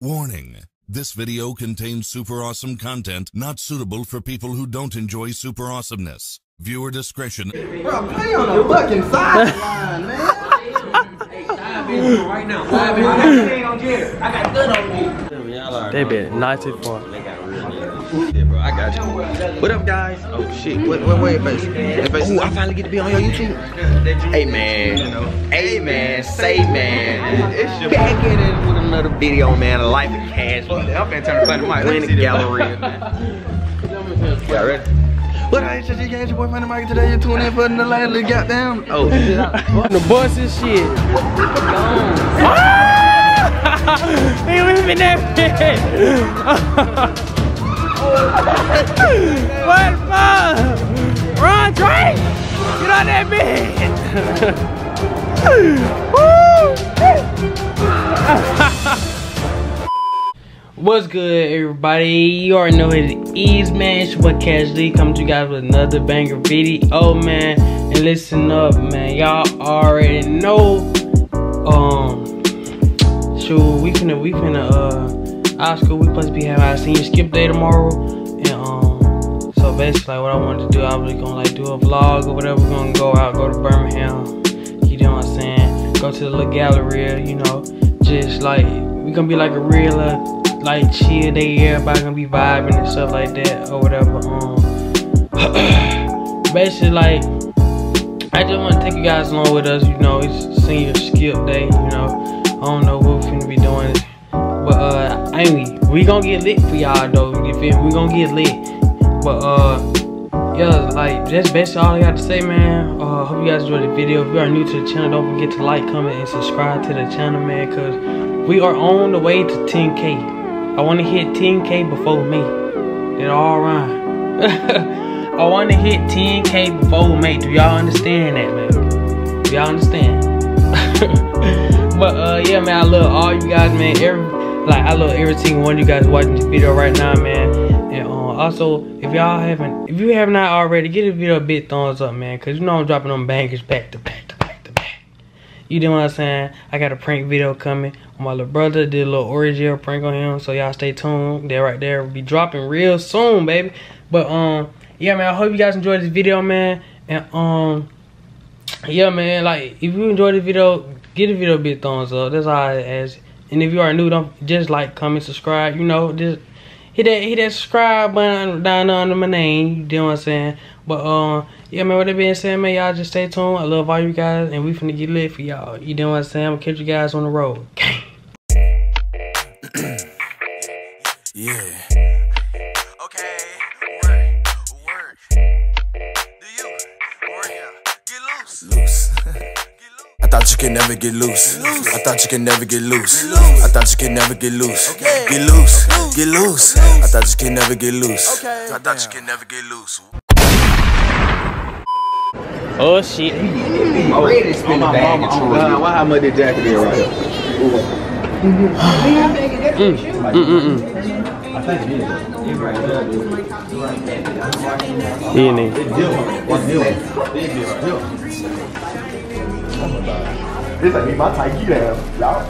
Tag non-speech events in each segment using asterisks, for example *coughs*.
Warning. This video contains super awesome content not suitable for people who don't enjoy super awesomeness. Viewer discretion. Bro, play on the fucking sideline, man. right now. Five minutes. I got good on me. Y'all are. They bet 94. Yeah, bro, I got you. What up, guys? Oh shit. Wait, wait, wait, face. Ooh, I finally get to be on your YouTube. Hey man. Hey man. Say man. It's your back at it with another video, man. Life of cash. I'm finna turn the funny mic. Lean the gallery, man. Y'all ready? What I just you got your boy Funny Mike today. You tune in for the little goddamn. Oh, *laughs* the bus and shit. He was in that. What fuck? Run, Drake! Get on that bitch! *laughs* What's good, everybody? You already know it is, man. It's Cash coming to you guys with another banger video. Man. And listen up, man. Y'all already know. Um, shoot, we finna, we finna, uh, our school, we supposed to be having our senior skip day tomorrow. And, um, so basically, like, what I wanted to do, I was gonna, like, do a vlog or whatever. We're gonna go out, go to Birmingham. You know what I'm saying? Go to the little gallery, you know. Just, like, we gonna be like a real, uh, like, chill day. Everybody gonna be vibing and stuff like that or whatever. Um, *clears throat* basically, like, I just want to take you guys along with us. You know, it's senior skip day. You know, I don't know what we're going to be doing, anyway, we gonna get lit for y'all though. You feel me? We gonna get lit. But uh, yeah, like that's basically all I got to say, man. Uh, hope you guys enjoyed the video. If you are new to the channel, don't forget to like, comment, and subscribe to the channel, man. Cause we are on the way to 10k. I want to hit 10k before me. It all rhyme. *laughs* I want to hit 10k before me. Do y'all understand that, man? Do y'all understand? *laughs* but uh, yeah, man, I love all you guys, man. Every like, I love every single one of you guys watching this video right now, man. And uh, also, if y'all haven't, if you have not already, give the video a big thumbs up, man. Cause you know I'm dropping them bangers back to back to back to back. You know what I'm saying? I got a prank video coming. My little brother did a little Oreo prank on him, so y'all stay tuned. That right there will be dropping real soon, baby. But um yeah man i hope you guys enjoyed this video man and um yeah man like if you enjoyed the video give the video a big thumbs up that's all i ask and if you are new don't just like comment subscribe you know just hit that hit that subscribe button down under my name you know what i'm saying? But um yeah man with that being said man y'all just stay tuned. I love all you guys and we finna get lit for y'all. You know what i'm saying? I'm gonna catch you guys on the road. *laughs* Yeah I thought you could never get loose. I thought you could never get loose. I thought you could never get loose. Get loose, get loose. I thought you could never get loose. I thought you could never get loose. oh shit I'm ready to spin the bag and try. Uh, why how much the jacket is right here? He ain't This ain't my type. You down, y'all.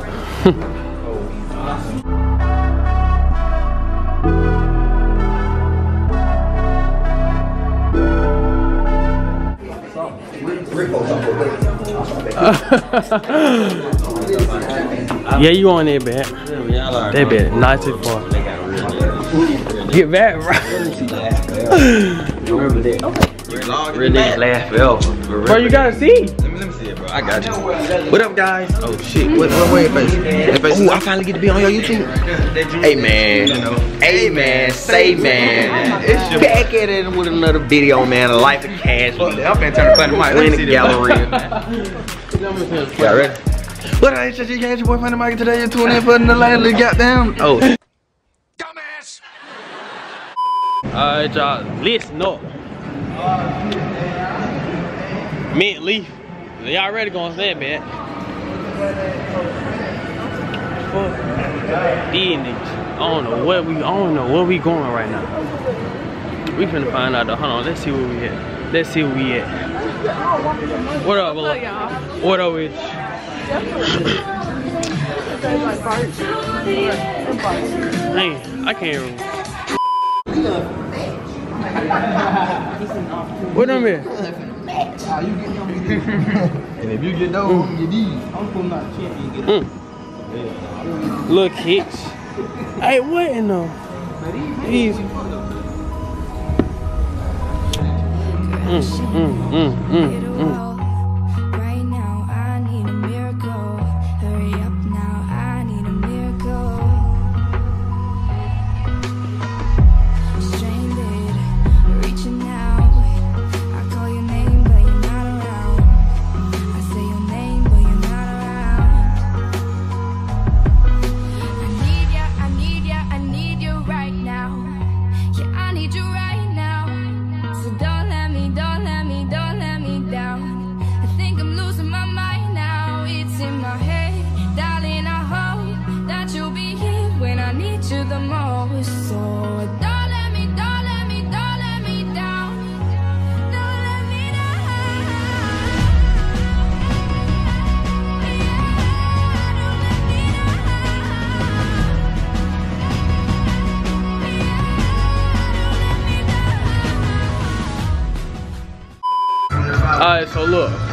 Yeah, you on there, bet. Y'all are. They bet 94. They got. Get back, right? *laughs* Remember that. Real niggas laugh forever. Bro, you gotta see. I got you. What up, guys? Oh shit. Hmm? Wait, wait, wait, face. Hey, face. Ooh, I finally get to be on your YouTube. Hey man. Hey man. Say man. It's your back at it with another video, man. Life of cash. I'm finna turn the funny mic. Lean the gallery. *laughs* Y'all ready? What I just you got your boy Funny Mike today. You tune in for the last little goddamn. Oh. Dumbass! Alright, y'all. Listen up. Mint leaf. Y'all ready gonna say it, man? Fuck. These. I don't know where we I don't know where we going right now. We finna find out though. Hold on, let's see where we at. Let's see where we at. What up, What's up? What up with Man, I can't. What them is? And if you get those, you need. Mm. Little kicks. Hey, what in the? These. Mm, mm, mm, mm, mm.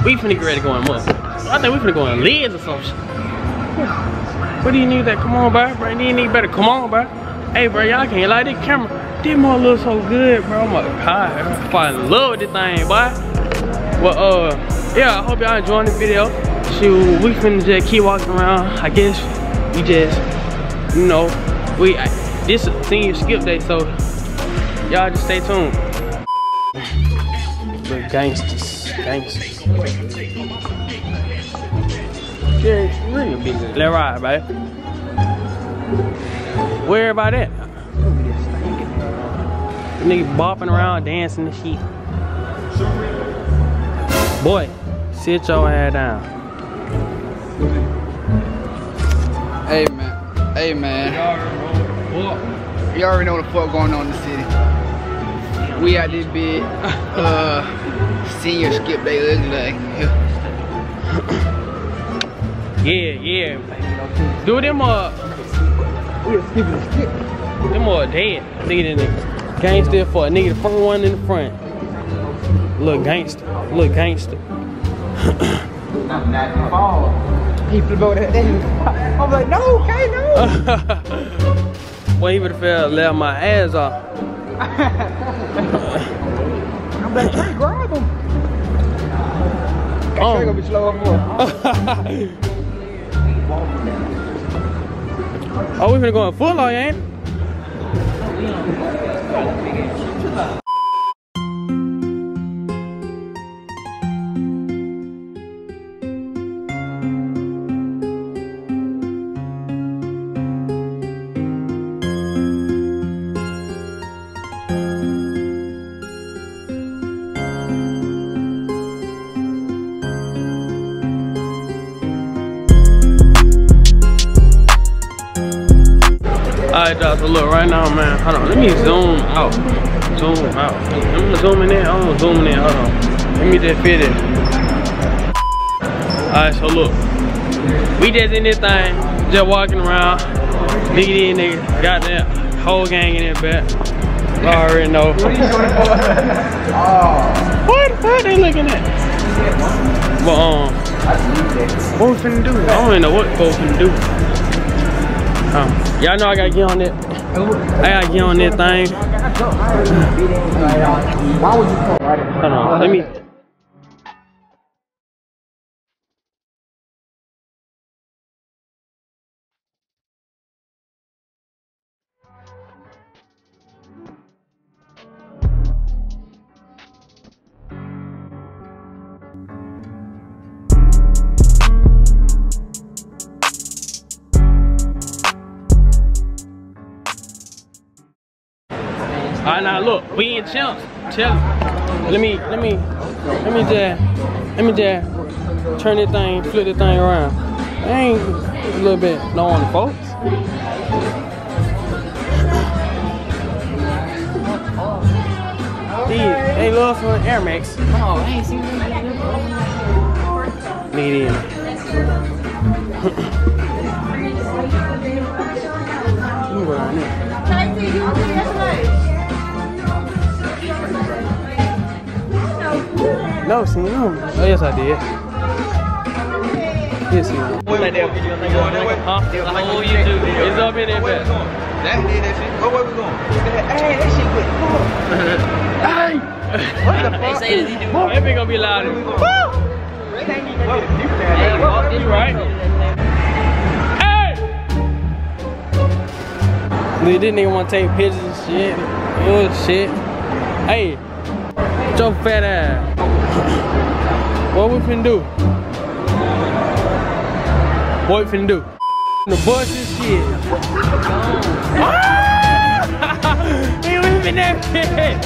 We finna get ready to go in must. I think we finna go in lids or some shit. What do you need that? Come on, bro. Bro, you need better. Come on, bro. Hey, bro, y'all can't like this camera. This more look so good, bro. I'm like, God, falling in love this thing, boy. Well, uh, yeah, I hope y'all enjoying the video. Shoot, we finna just keep walking around. I guess we just, you know, we, this senior skip day, so y'all just stay tuned. Little gangsters, gangsters. Yeah, really big. Let's ride, baby. Where about that? Nigga bopping around, dancing the shit. Boy, sit your ass down. Hey man, hey man, you already know what the fuck going on in the city. We at this big uh, senior skip day ugly day. *coughs* Yeah, yeah. Do them uh them uh dead. Nigga in the gangster for a nigga the front one in the front. Little gangster. Little gangster. *coughs* He flipped over that day. I'm like, no, okay, no. *laughs* Boy, he would've fell left my ass off. I'm like, Trey, grab him. Oh. be slow up more. oh, we finna go in full oh, on, ain't Alright, dog, so look, right now, man, hold on, let me zoom out. Zoom out. I'm zooming in, I'm zooming in, hold on. Let me just fit it. Alright, so look. We just in this thing, just walking around. Nigga, these niggas, got that whole gang in that back. I already know. *laughs* What the fuck they looking at? But, um, what we finna do? I don't even know what we finna do. Um, y'all know I gotta get on that. I gotta get on that thing. Why would you right Hold on, let me. Alright, now look, we in Champs. Chill. Let me, let me, let me just, let me just turn this thing, flip this thing around. I ain't a little bit low on the folks. These, they love some Air Max. Oh, I ain't seen Me in. me go down there. No, see, no. See you. Oh, yes, I did. Yes, see. Like that video, huh? The whole YouTube video. It's up in there, bet. That did that shit. Oh, where we going? Hey, that shit went. Hey! What the fuck? That bitch gonna be louder. Hey, you right? Hey! Dude, this nigga wanna take pictures and shit. Oh shit. Hey, your fat ass. What we finna do? What we finna do? The bus and shit. Ah! *laughs* He was in that shit.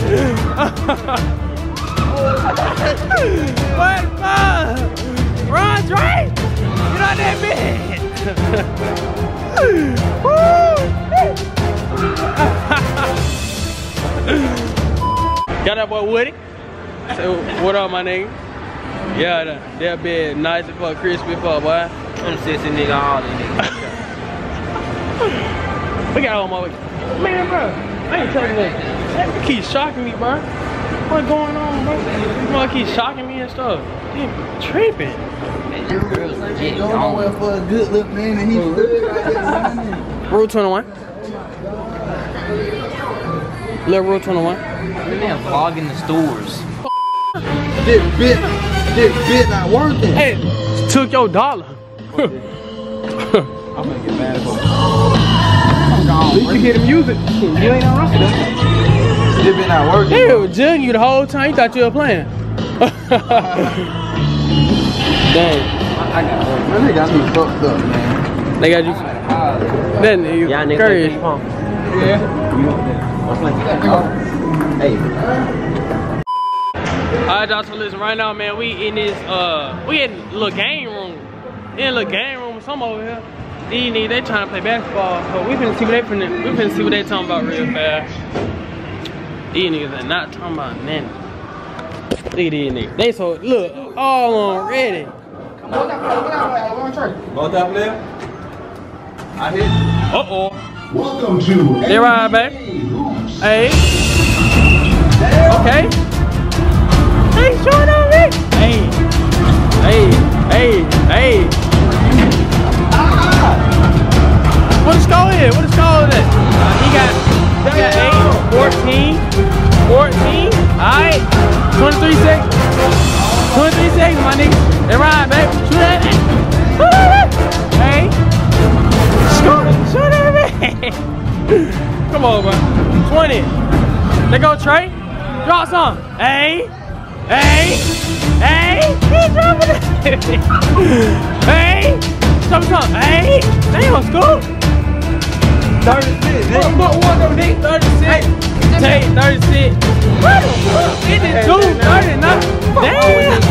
what fuck? Run, Dre! Get on that bitch! *laughs* Got *laughs* that boy Woody. So, what up, my nigga? Yeah, that, that bed nice as fuck, crispy as fuck, boy. I'm sissy nigga all these niggas. We got all my way. Man, bro, I ain't telling you that. You keep shocking me, bro. What going on, bro? You wanna keep shocking me and stuff? You tripping. Going nowhere for a good look, man, and he Rue21. Little Rue21. Man, vlogging the stores. This bit, this bit not working. Hey, took your dollar. I'm gonna get mad at You can hear the music. You ain't on roster. This bit not working. They were jugging you the whole time. You thought you were playing. *laughs* Dang. Man, they got me fucked up, man. They got you. That nigga Yeah, nigga, crazy. Hey. Alright, y'all, so listen, right now, man, we in this, uh, we in little game room. In little game room some over here. These niggas, they trying to play basketball, so we finna see what they finna, we finna see what they talking about real fast. These niggas are not talking about nothing. Look at these niggas. They so, look, all on ready. Come on, what up there? Both that player? I hit. Uh-oh. Welcome to They ride, baby. Hey. Okay. Showing up, Rick. Hey. Hey. Hey. Hey. What is score is? What is is it? Uh, he got, he got 8, 14, 14. Alright. 23 seconds. 23 seconds, my nigga. They ride, baby. Shoot that. Shoot that. Hey. Shoot, shoot that. Come on, bro. 20. There go Trey. Drop some. Hey. Hey. Hey. He dropping it. hey. Drop some. Hey. Damn, scoop. 36. Look, look, one of them 36. Take 36. What the fuck? 52, 39. Damn.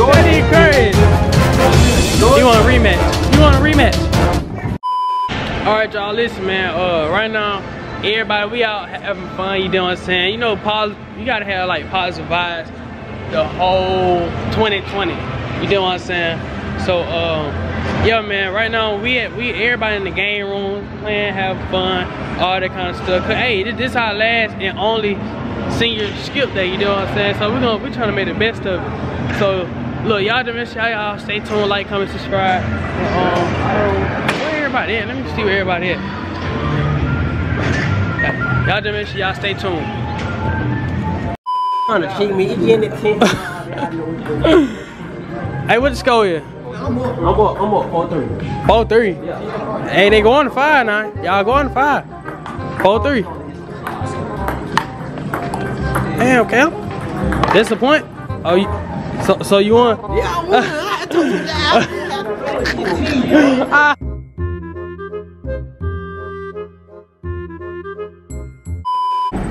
That ain't crazy. You want a rematch? You want a rematch? All right, y'all, listen, man. Uh, right now, everybody, we out having fun. You know what I'm saying? You know, you gotta have like positive vibes the whole 2020. You know what I'm saying? So, um, yeah, man. Right now, we at, we everybody in the game room playing, having fun, all that kind of stuff. Cause hey, this, this our last and only senior skip day. You know what I'm saying? So we're gonna we're trying to make the best of it. So, look, y'all don't miss y'all stay tuned, like, comment, subscribe. Um, where everybody at? Let me see where everybody at. Y'all just make sure y'all stay tuned. *laughs* Hey, what the score is? I'm up, I'm up, 4 3. Four three. Hey, they going to five now. Y'all going to five. Four three. Damn, Cal. That's the point. Oh, you, so so you won? Yeah, I won. I told you that. *laughs* *laughs*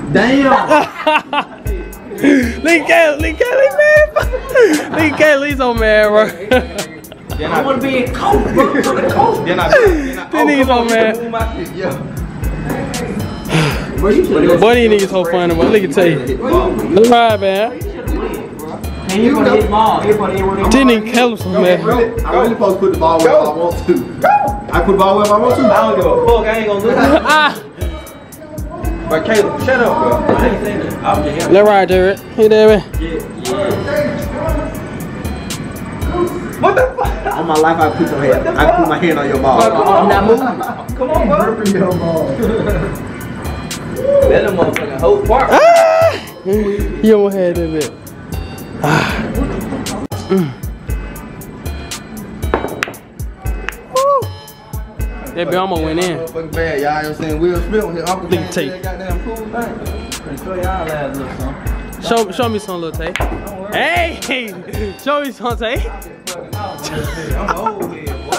Lee *laughs* Kelly, Lee Kelly, man. *laughs* Lee Kelly's on man, bro. I want to be a coach, bro. I'm a coach. *laughs* Then I, then I, This on man. move my *sighs* shit, yeah. Boy, these niggas so funny, man. Look at tell you. Let's ride, man. You gonna hit ball. Everybody ain't working. Ten niggas Kelly, man. I really supposed to put the ball where I want to. I put ball where I want to. I don't give a fuck. I ain't gonna lose. Ah! But Caleb, shut up, bro. I ain't saying that. I'm just Let's ride, Jared. Hey, David. What the fuck? On my life, I put your hand. I put my hand on your ball. I'm not moving. Come on, bro. Gripping your ball. Let them motherfucking whole part. Ah! You almost had that bit. Ah. Mm. That bit almost went in. Motherfucking bad, y'all. You know what I'm saying? Will Smith with his uncle. Big came tape. to that Goddamn cool thing. Show y'all ass a little something. Show, show me some little tape. Hey! *laughs* Show me some tape. I'm old here, boy.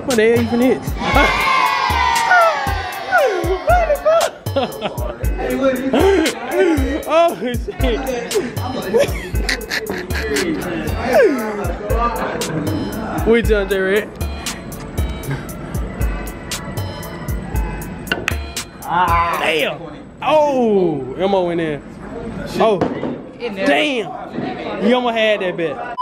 What the hell even hit? Hey, what you oh shit! *laughs* we done there, right? Damn! Oh, Elmo went in. Oh, damn! You almost had that bet.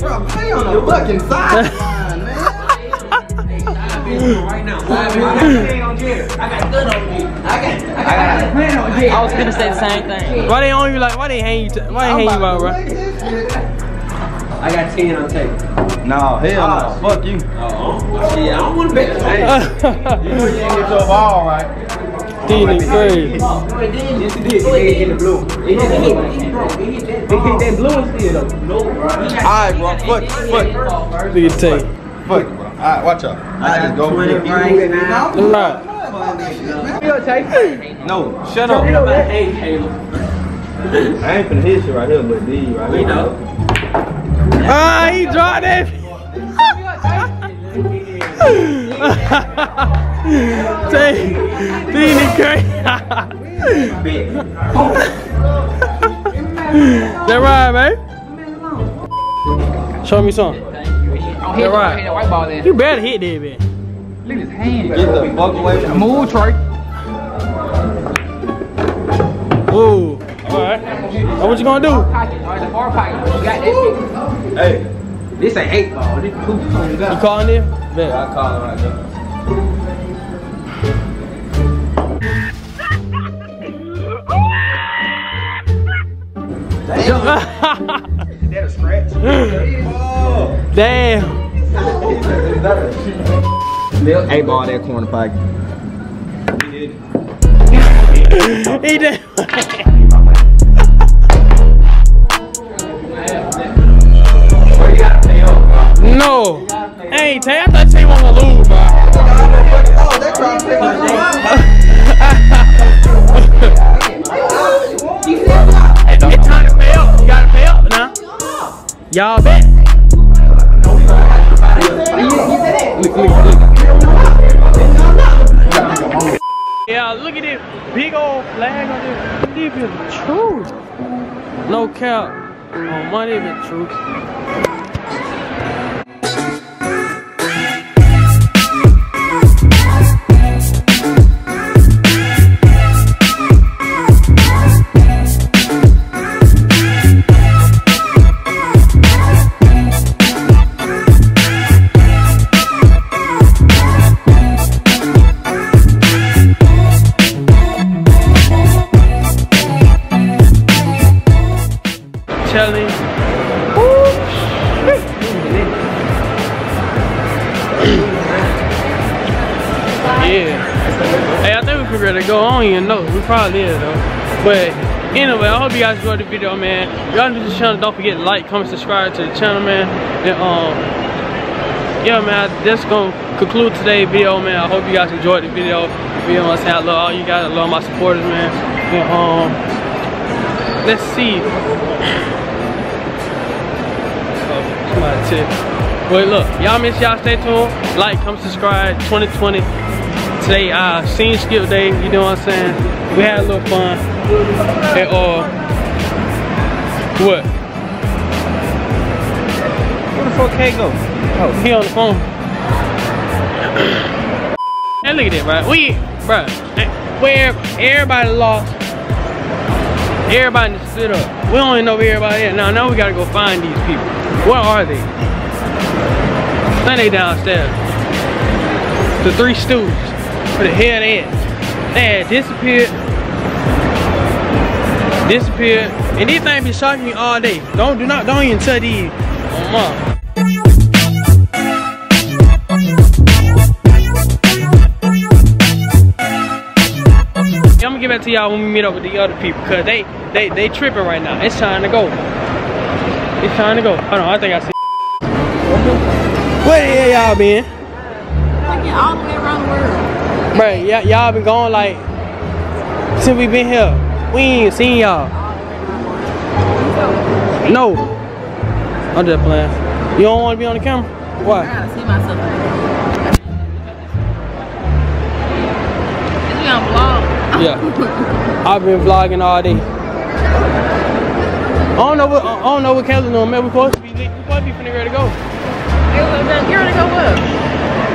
Bro, play on the fucking sideline, *laughs* man. I was gonna say the same thing. Why they on you like? Why they hang you? Why they hang you out, bro? I got 10 on tape. No, hell no. Oh. Fuck you. Uh-oh. Yeah, I don't want to bet *laughs* the tape. You know you ain't get your ball right. These niggas crazy. Yes, he did. He hit the blue. He hit the blue. He hit that blue and still though. No, bro. Alright, bro. Fuck, fuck, Look at tape. fuck, bro. Alright, watch out. I just go. 20 right now. Look right. No, shut up. I Caleb. I ain't finna hit you right here, but D right here. We know. Ah, he dropped it. Tay, these niggas crazy. that right, man. Show me some. Hit Yeah, right. that white ball then. You better hit that, man. Look at his hand. Get the fuck away from me. Move, Troy. Whoa. All right. Now what you gonna do? All right, the far pocket. You got that Hey, this ain't eight ball. This two. You calling it? Bet. I call it right there. *laughs* That a scratch? oh. Damn. Eight ball that corner pocket. He did. he *laughs* did. no. Hey, Tay, I thought Tay was gonna lose, bro. Oh, to It's time to pay up. You gotta pay up now. Y'all bet. Yeah, look at this big old flag on. This is the truth. No cap. Oh, money is truth. You guys enjoyed the video, man. Y'all new to the channel, don't forget to like, comment, subscribe to the channel, man. And um yeah man, that's gonna conclude today's video, man. I hope you guys enjoyed the video. You know what I'm saying? I love all you guys, I love my supporters, man. And um let's see. Oh. But look, y'all miss y'all stay tuned. Like, come subscribe. 2020. Today, uh, scene skip day. You know what I'm saying? We had a little fun. And uh, what? before K go? Oh, he on the phone. and look at that, bro. We, bro, where everybody lost. Everybody sit up. We don't even know where everybody is. Now, now we gotta go find these people. Where are they? I think they downstairs. The three stools. Where the hell they at? They had disappeared. Disappeared. And these things be shocking me all day. Don't do not don't even touch these. Oh my. I'm gonna get back to y'all when we meet up with the other people because they they they tripping right now. It's time to go. It's time to go. Hold on, I think I see. Where the hell y'all been? Fucking all the way around the world. Bruh, y'all been going like since we been here. We ain't seen y'all. No. I'm just playing. You don't want to be on the camera? I Why? gotta see myself. Is we on vlog? Yeah. I've been vlogging all day. I don't know what I don't know what Kelly doing, man. We supposed to be lit. we supposed to be finna ready to go. Uh, You're gonna go what?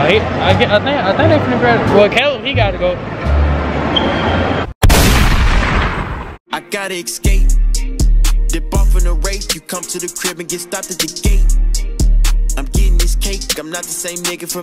I, I, get, I think I think they finna ready. Well, Caleb he gotta go. Gotta escape. Dip off in a race, you come to the crib and get stopped at the gate. I'm getting this cake, I'm not the same nigga from